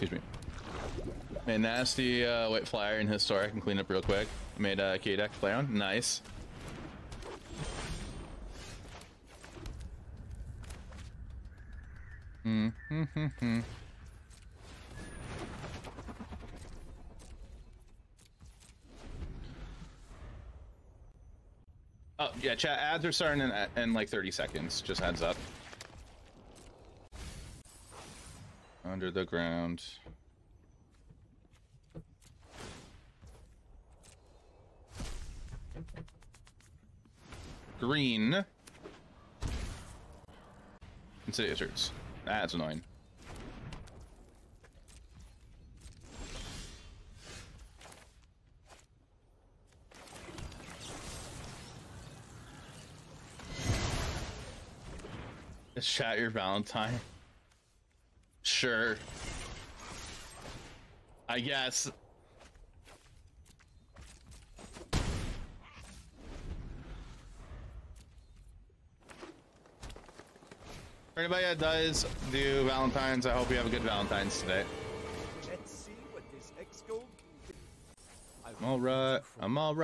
Excuse me. Made nasty uh, white flyer in his store. I can clean up real quick. Made a uh, key deck play on. Nice. Hmm. Oh yeah, chat ads are starting in, in like 30 seconds. Just heads up. Under the ground. Green. Insidious Roots. That's annoying. Chat your Valentine? Sure. I guess. For anybody that does do Valentine's, I hope you have a good Valentine's today. Let's see what this X gold. I I'm all right. I'm all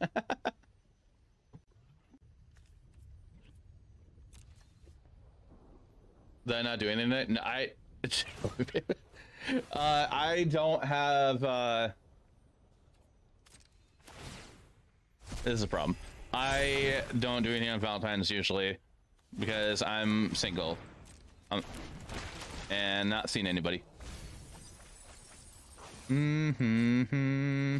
Did I not do anything? No, I. uh, I don't have. Uh... This is a problem. I don't do anything on Valentine's usually because I'm single um, and not seeing anybody. Mm-hmm.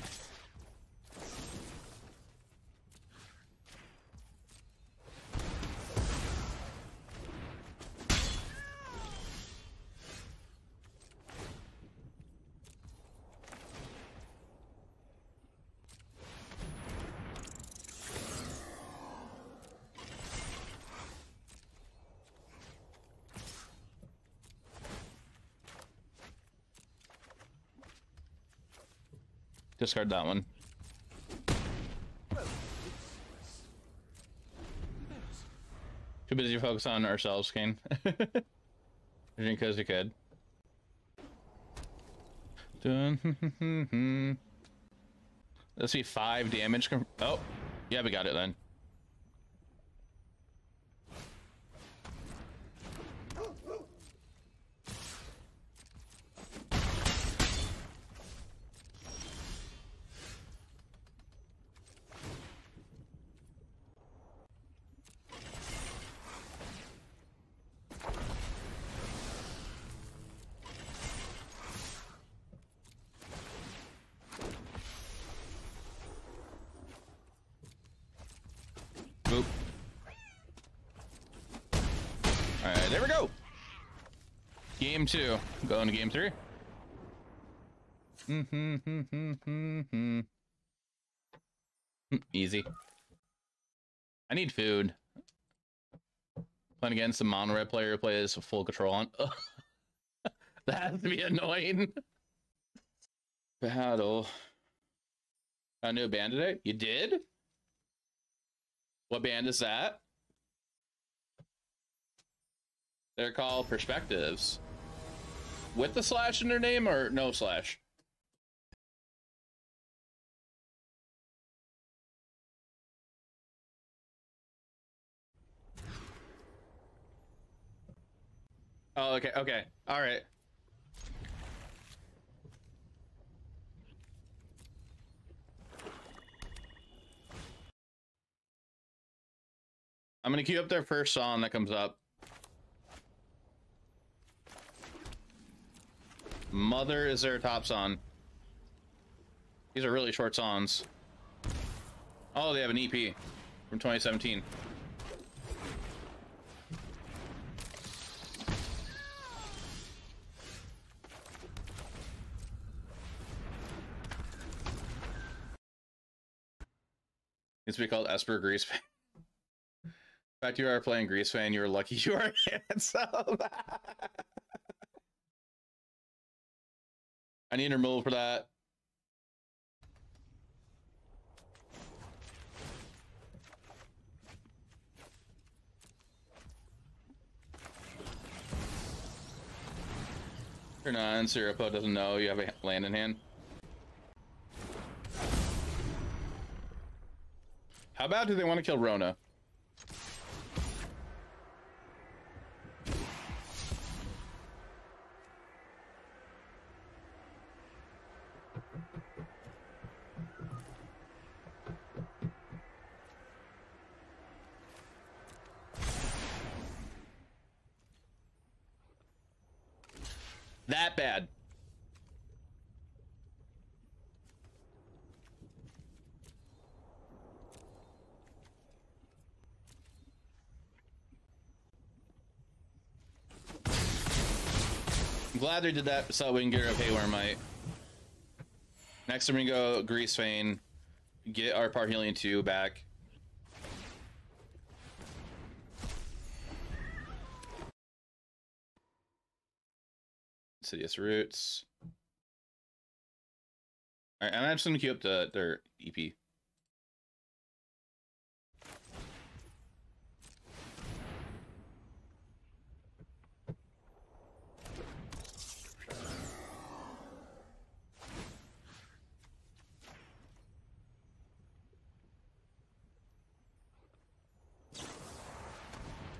Discard that one. Too busy to focus on ourselves, Kane. As you could. Let's see, five damage. Oh, yeah, we got it then. Game two. Going to game three. Easy. I need food. Playing against a mono red player who plays full control on. that has to be annoying. Battle. Got a new band today? You did? What band is that? They're called Perspectives. With the slash in their name or no slash? Oh, okay, okay. All right. I'm gonna queue up their first song that comes up. Mother is their top song. These are really short songs. Oh, they have an EP from 2017. It's to be called Esper Greasefang. In fact, you are playing Greasefang. You're lucky you are handsome. I need remove for that. Turn on, Siripo doesn't know you have a land in hand. How bad do they want to kill Rona? That bad. I'm glad they did that so we can get rid of Haywire Mite. Next, I'm gonna go Greasefang, get our Parhelion 2 back. Insidious Roots. Alright, and I'm just gonna queue up the, their EP.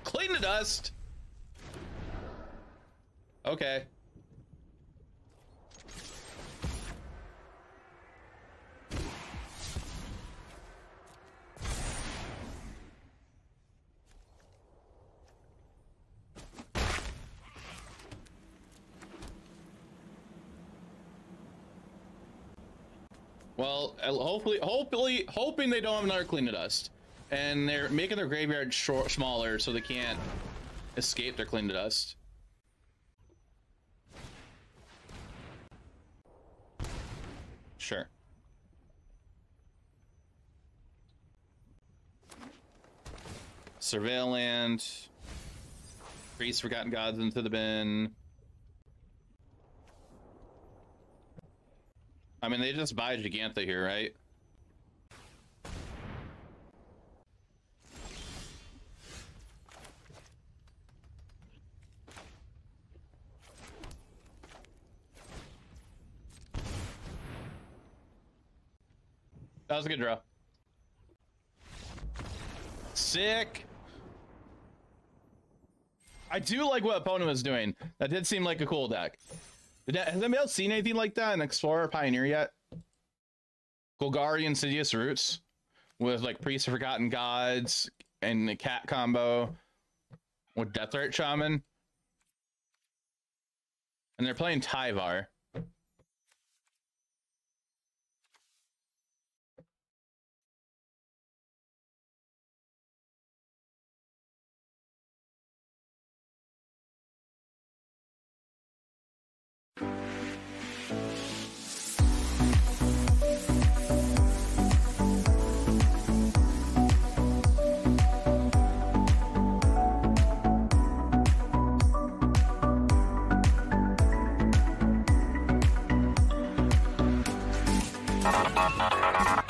Clean the dust. Okay. Well, hopefully, hopefully, hoping they don't have another Cling to Dust, and they're making their graveyard short, smaller so they can't escape their Cling to Dust. Sure. Surveil land. Priest Forgotten Gods into the bin. I mean, they just buy Giganta here, right? That was a good draw. Sick. I do like what opponent was doing. That did seem like a cool deck. That, has anybody else seen anything like that in Explorer Pioneer yet? Golgari Insidious Roots with like Priest of Forgotten Gods and the cat combo with Deathrite Shaman. And they're playing Tyvar.